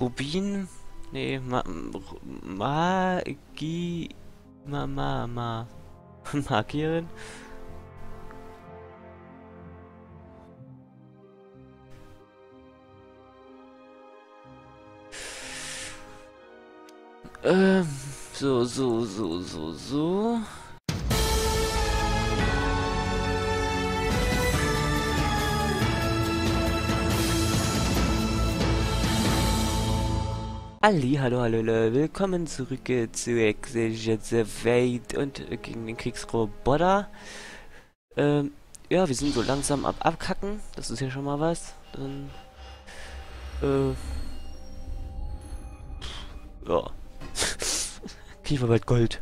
Rubin? Nee, Ma... Magi... Ma... Ma... Ma... Magierin? Ähm, so, so, so, so, so. Ali, hallo, hallo, willkommen zurück äh, zu Exeget Welt und äh, gegen den Kriegsroboter. Ähm, ja, wir sind so langsam ab abkacken, das ist ja schon mal was. Dann, äh, ja. Kieferwald Gold.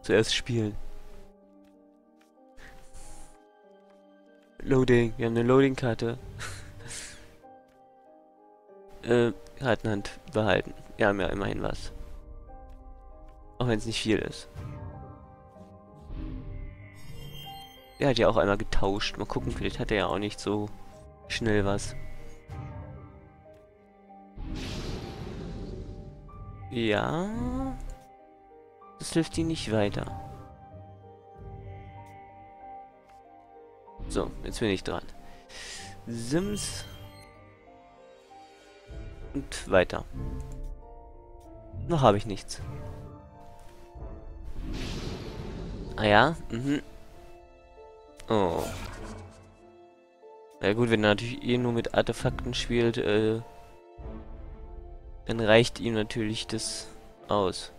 Zuerst spielen. Loading, wir haben eine Loading-Karte. Äh, Kartenhand behalten. Wir haben ja immerhin was. Auch wenn es nicht viel ist. Der hat ja auch einmal getauscht. Mal gucken, vielleicht hat er ja auch nicht so schnell was. Ja. Das hilft ihm nicht weiter. So, jetzt bin ich dran. Sims. Und weiter. Noch habe ich nichts. Ah ja, mhm. Oh. Na gut, wenn er natürlich eh nur mit Artefakten spielt, äh, dann reicht ihm natürlich das aus.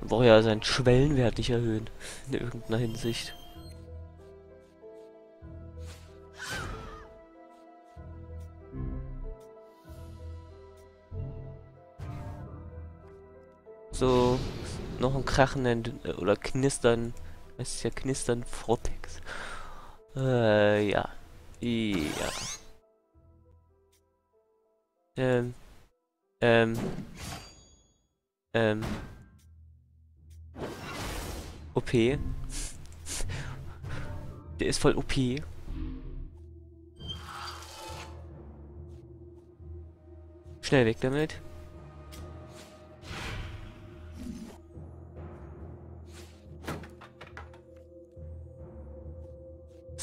Man braucht ja seinen Schwellenwert nicht erhöhen, in irgendeiner Hinsicht. So noch ein krachenden äh, oder knistern, es ist ja knistern Vortex. Äh, ja. Ja. Ähm. Ähm. Ähm. OP. Der ist voll OP. Schnell weg damit.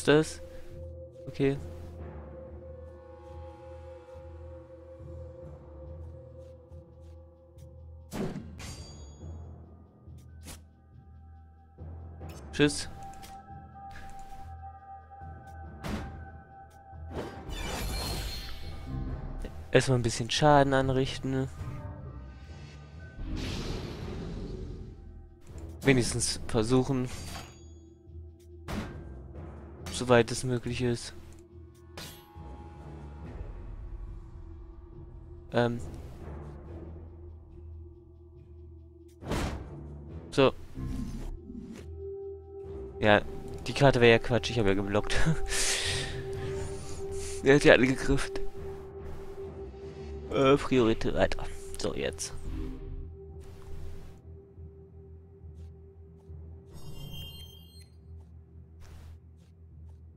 Das? Okay. Tschüss. Erstmal ein bisschen Schaden anrichten. Wenigstens versuchen soweit es möglich ist. Ähm. So. Ja, die Karte wäre ja Quatsch, ich habe ja geblockt. er hat ja alle gegriffen. Äh, Priorität weiter. So, jetzt.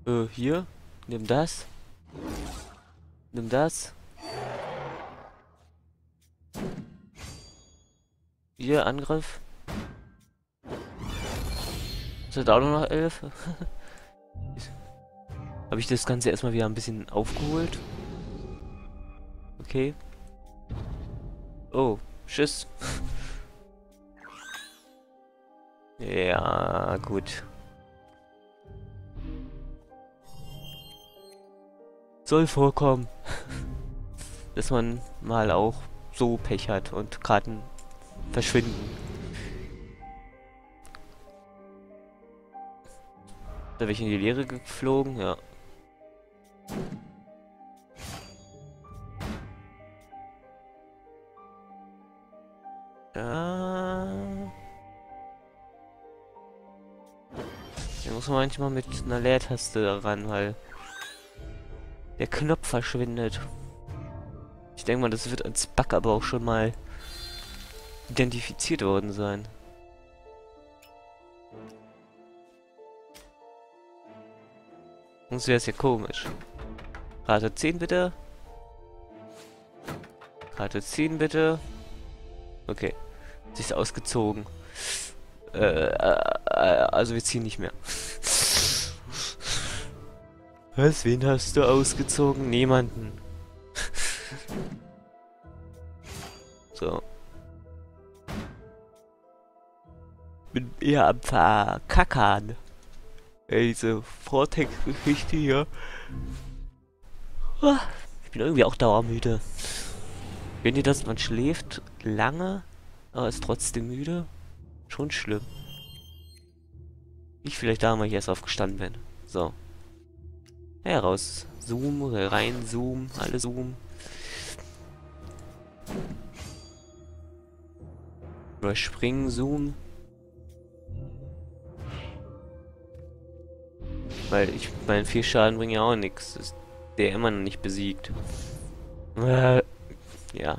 Äh, hier. Nimm das. Nimm das. Hier, Angriff. Ist auch nur noch elf? Habe ich das Ganze erstmal wieder ein bisschen aufgeholt? Okay. Oh, tschüss. ja, gut. Soll vorkommen, dass man mal auch so Pech hat und Karten verschwinden. Da bin ich in die Leere geflogen, ja. Ja. Hier muss man manchmal mit einer Leertaste ran, weil der Knopf verschwindet. Ich denke mal, das wird als Bug aber auch schon mal identifiziert worden sein. Sonst wäre es ja komisch. Rate 10 bitte. Karte ziehen, bitte. Okay. Sie ist ausgezogen. Äh, äh, also wir ziehen nicht mehr. Was? Wen hast du ausgezogen? Niemanden. so. Bin eher am Verkackern. Ey, diese Vortex-Geschichte hier. Ah, ich bin irgendwie auch dauermüde. Wenn ihr das, man schläft lange, aber ist trotzdem müde? Schon schlimm. Ich vielleicht da mal hier erst aufgestanden bin. So. Heraus. Zoom, rein, Zoom, alle Zoom. Überspringen, Zoom. Weil ich meine, vier Schaden bringen ja auch nichts. Ist der immer noch nicht besiegt. Äh, ja.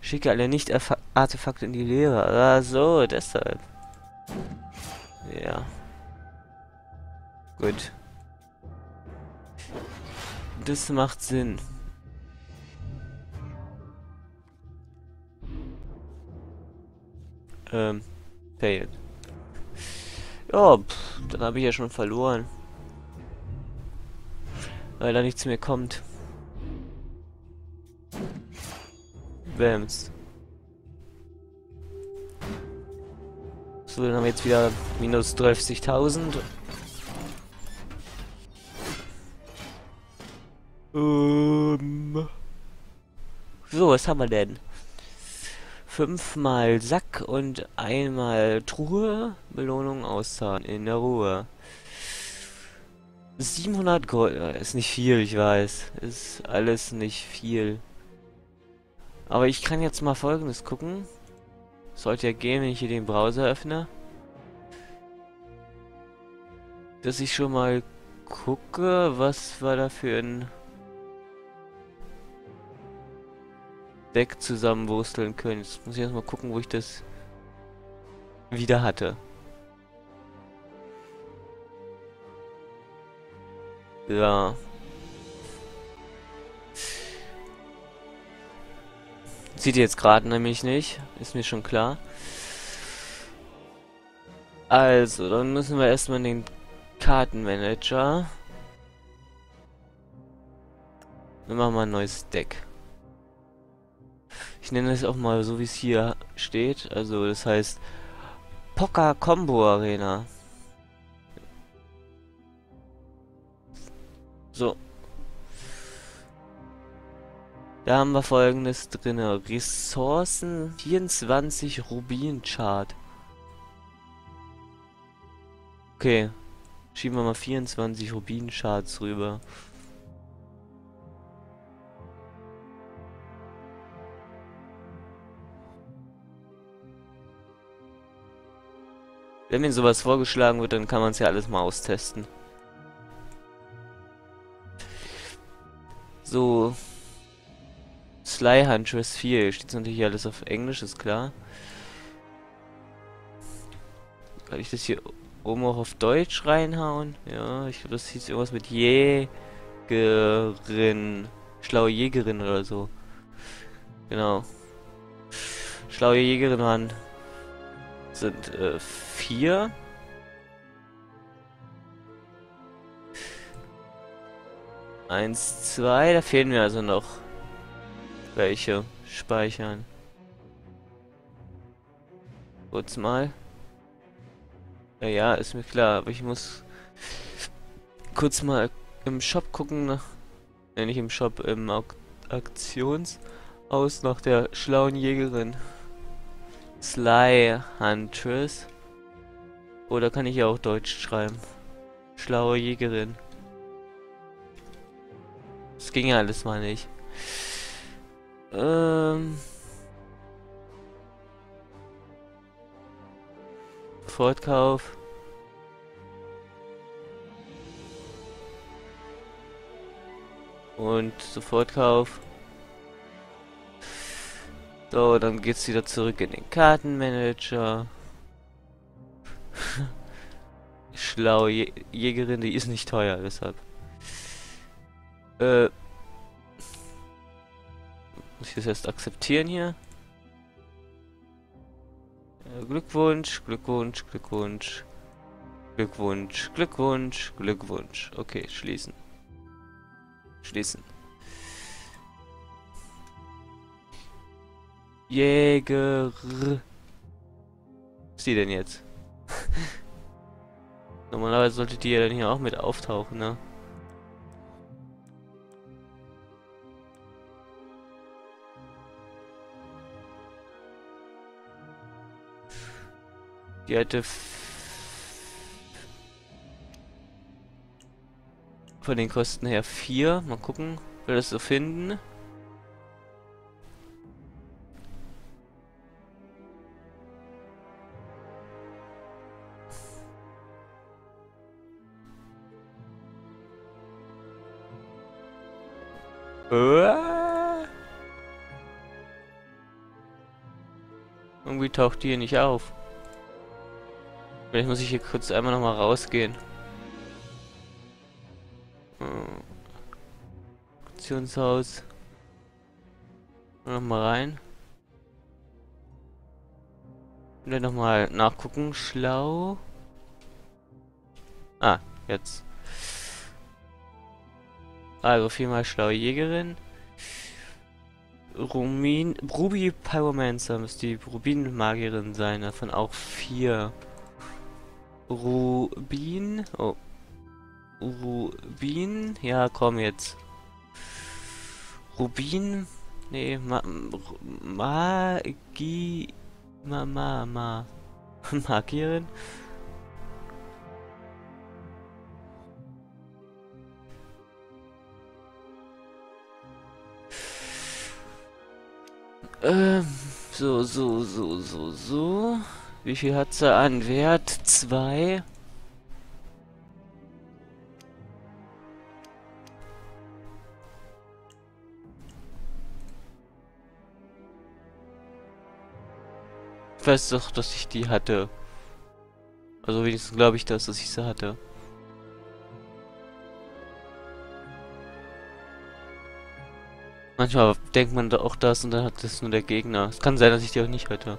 Schicke alle Nicht-Artefakte in die Leere. Ah, so, deshalb. Ja. Gut. Das macht Sinn. Ähm, failed. Ja, pff, dann habe ich ja schon verloren. Weil da nichts mehr kommt. Bams. So, dann haben wir jetzt wieder minus 30.000. Ähm. So, was haben wir denn? Fünfmal Sack und einmal Truhe. Belohnung auszahlen in der Ruhe. 700 Gold. Ist nicht viel, ich weiß. Ist alles nicht viel. Aber ich kann jetzt mal folgendes gucken. Sollte ja gehen, wenn ich hier den Browser öffne. Dass ich schon mal gucke, was war da für ein Deck zusammenwursteln können. Jetzt muss ich erstmal gucken, wo ich das wieder hatte. Ja. Sieht jetzt gerade nämlich nicht. Ist mir schon klar. Also, dann müssen wir erstmal in den Kartenmanager. Dann machen wir ein neues Deck. Nenne es auch mal so, wie es hier steht. Also, das heißt Poker Combo Arena. So. Da haben wir folgendes drin. Ressourcen 24 Rubin Chart. Okay. Schieben wir mal 24 Rubin Charts rüber. Wenn mir sowas vorgeschlagen wird, dann kann man es ja alles mal austesten. So. Sly Huntress 4. Steht natürlich alles auf Englisch, ist klar. Kann ich das hier oben auch auf Deutsch reinhauen? Ja, ich glaube, das hieß irgendwas mit Jägerin. Schlaue Jägerin oder so. Genau. Schlaue Jägerin waren sind äh, vier. Eins, zwei, da fehlen mir also noch welche. Speichern. Kurz mal. Ja, ja, ist mir klar, aber ich muss kurz mal im Shop gucken, nach, ja, nicht im Shop, im Auk Aktionsaus nach der schlauen Jägerin. Sly Huntress. Oder kann ich ja auch Deutsch schreiben? Schlaue Jägerin. Das ging ja alles mal nicht. Ähm. Fortkauf. Und Sofortkauf. So, dann geht's wieder zurück in den Kartenmanager. Schlaue Jägerin, die ist nicht teuer, deshalb. Äh. ich das erst akzeptieren hier? Äh, Glückwunsch, Glückwunsch, Glückwunsch. Glückwunsch, Glückwunsch, Glückwunsch. Okay, schließen. Schließen. Jäger. Was ist die denn jetzt? Normalerweise sollte die ja dann hier auch mit auftauchen, ne? Die hatte von den Kosten her vier. Mal gucken, wir das so finden. Irgendwie taucht die hier nicht auf. Vielleicht muss ich hier kurz einmal nochmal rausgehen. Auktionshaus. Nochmal rein. Und dann nochmal nachgucken. Schlau. Ah, jetzt. Also viermal schlaue Jägerin. Rumin, Ruby Pyromancer müsste die Rubin-Magierin sein, davon auch vier. Rubin, oh. Rubin, ja komm jetzt. Rubin, nee, Ma Magi, Ma, Ma, Ma, Magierin. Ähm, so, so, so, so, so. Wie viel hat sie an Wert? Zwei. Ich weiß doch, dass ich die hatte. Also wenigstens glaube ich das, dass ich sie hatte. Manchmal denkt man da auch das und dann hat das nur der Gegner. Es kann sein, dass ich die auch nicht hatte.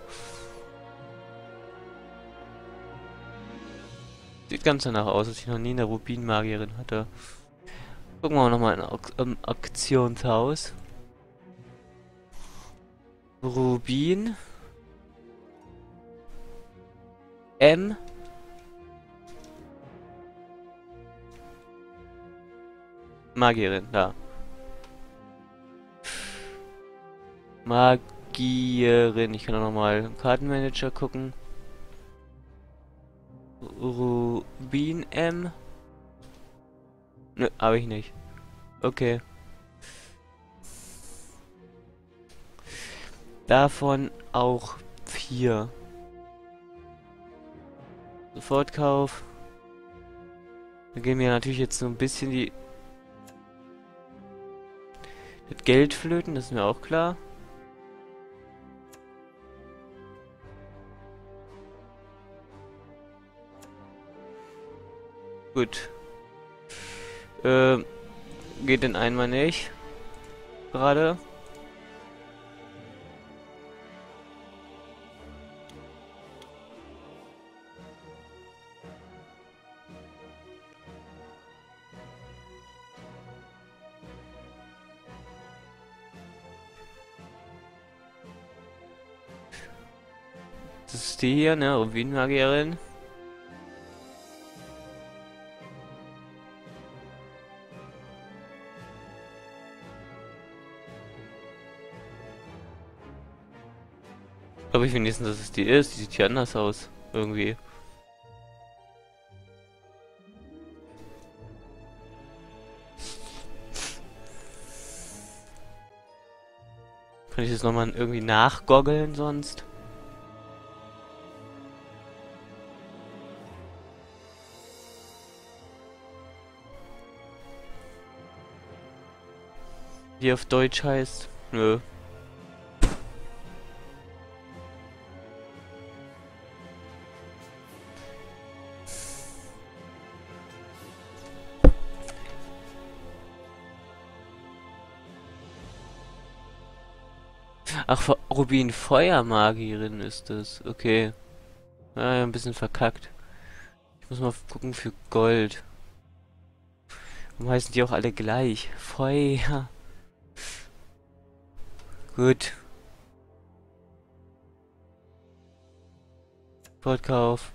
Sieht ganz danach aus, dass ich noch nie eine Rubin-Magierin hatte. Gucken wir nochmal in im Aktionshaus. Rubin. M. Magierin, da. Magierin. Ich kann auch nochmal im Kartenmanager gucken. Rubin M. Nö, habe ich nicht. Okay. Davon auch vier. Sofortkauf. Da gehen mir natürlich jetzt so ein bisschen die das Geld flöten, das ist mir auch klar. Gut. Ähm, geht denn einmal nicht. Gerade. Das ist die hier, ne? Rubinmagierin. Glaube ich wenigstens, dass es die ist. Die sieht hier anders aus. Irgendwie. Kann ich das nochmal irgendwie nachgoggeln sonst? Wie auf Deutsch heißt? Nö. Ach, Rubin Feuermagierin ist das. Okay. Ja, ein bisschen verkackt. Ich muss mal gucken für Gold. Warum heißen die auch alle gleich? Feuer. Gut. Sofortkauf.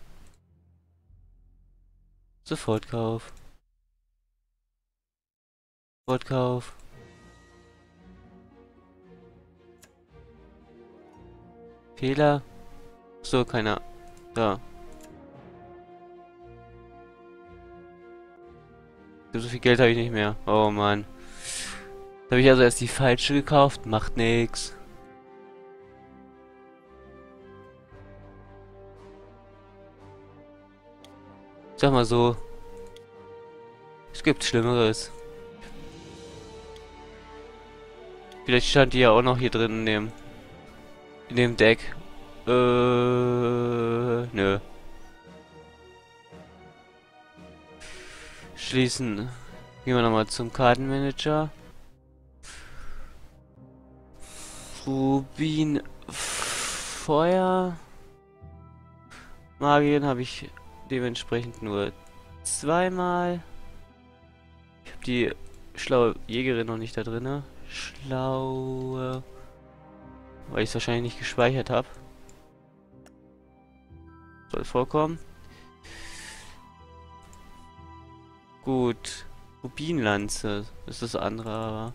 Sofortkauf. Sofortkauf. Fehler. So, keiner. Da. So viel Geld habe ich nicht mehr. Oh Mann. Habe ich also erst die falsche gekauft? Macht nix. Sag mal so. Es gibt Schlimmeres. Vielleicht stand die ja auch noch hier drin in dem, in dem Deck. Äh, nö. Schließen. Gehen wir nochmal zum Kartenmanager. Rubin Feuer. Magien habe ich dementsprechend nur zweimal. Ich habe die schlaue Jägerin noch nicht da drin. Schlaue. Weil ich es wahrscheinlich nicht gespeichert habe. Soll vorkommen. Gut. Rubinlanze ist das andere, aber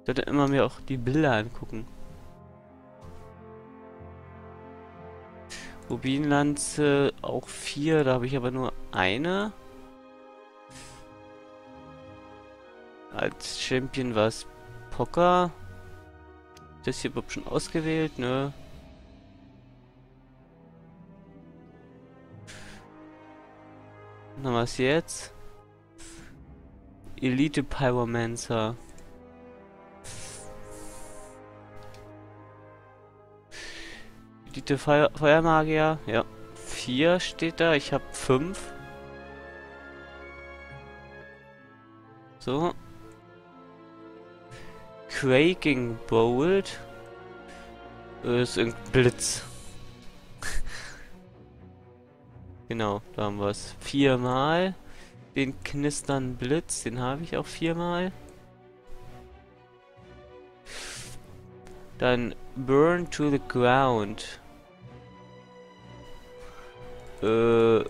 ich sollte immer mir auch die Bilder angucken. Rubinlanze auch vier, da habe ich aber nur eine. Als Champion war es Poker. Das hier überhaupt schon ausgewählt, ne? Na was jetzt? Elite Pyromancer. Elite Feuer Feuermagier, ja. Vier steht da, ich habe fünf. So. Quaking Bolt. Ist irgendein Blitz. genau, da haben wir es. Viermal. Den knistern Blitz, den habe ich auch viermal. Dann Burn to the Ground. Äh.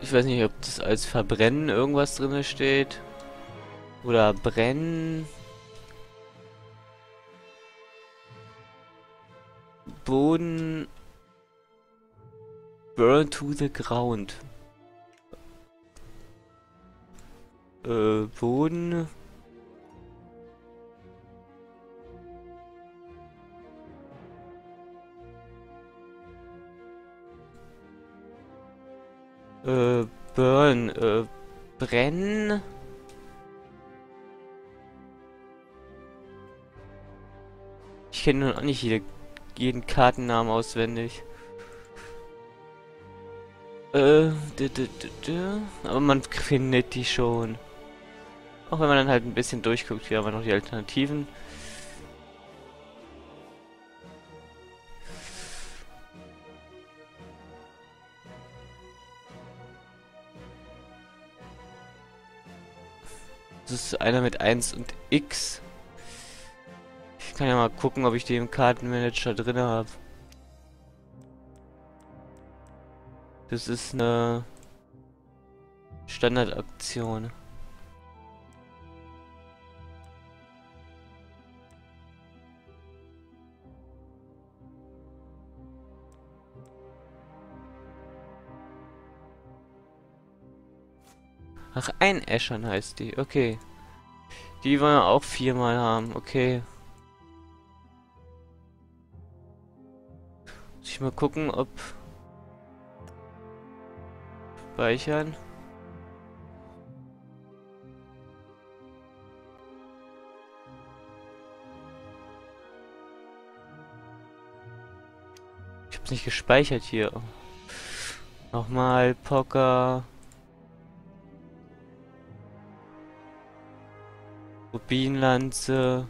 Ich weiß nicht, ob das als Verbrennen irgendwas drin steht. Oder Brennen. Boden. Burn to the ground. Äh, Boden. Äh, Burn, äh, Brennen. Ich kenne nun auch nicht jede, jeden Kartennamen auswendig. Äh, aber man findet die schon. Auch wenn man dann halt ein bisschen durchguckt, hier haben wir noch die Alternativen. Das ist einer mit 1 und X. Ich kann ja mal gucken, ob ich den im Kartenmanager drin habe. Das ist eine Standardaktion. Ach, ein Eschern heißt die. Okay. Die wollen wir auch viermal haben. Okay. Ich mal gucken, ob... Speichern. Ich hab's nicht gespeichert hier. Nochmal Poker. Rubinlanze.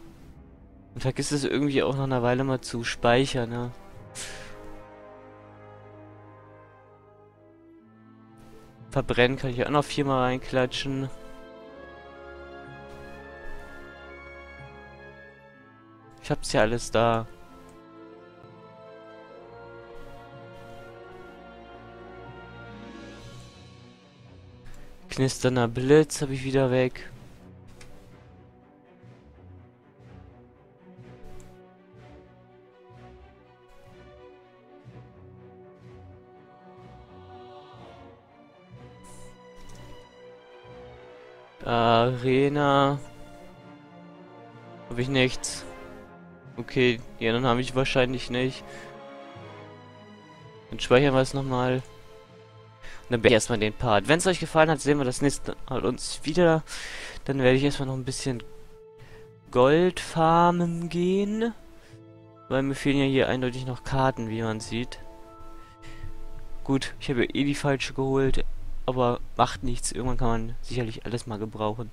Und vergiss es irgendwie auch nach einer Weile mal zu speichern, ne? Verbrennen kann ich auch noch viermal reinklatschen. Ich hab's ja alles da. Knisternder Blitz habe ich wieder weg. Arena. Habe ich nichts. Okay, die anderen habe ich wahrscheinlich nicht. Dann speichern wir es nochmal. Und dann beende ich erstmal den Part. Wenn es euch gefallen hat, sehen wir das nächste Mal uns wieder. Dann werde ich erstmal noch ein bisschen Gold farmen gehen. Weil mir fehlen ja hier eindeutig noch Karten, wie man sieht. Gut, ich habe ja eh die falsche geholt aber macht nichts. Irgendwann kann man sicherlich alles mal gebrauchen.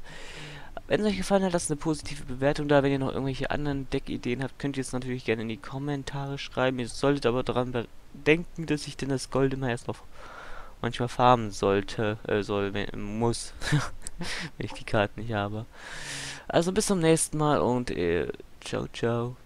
Wenn es euch gefallen hat, lasst eine positive Bewertung da. Wenn ihr noch irgendwelche anderen Deckideen habt, könnt ihr es natürlich gerne in die Kommentare schreiben. Ihr solltet aber daran denken, dass ich denn das Gold immer erst noch manchmal farmen sollte, äh, soll, wenn, muss, wenn ich die Karten nicht habe. Also bis zum nächsten Mal und äh, ciao, ciao.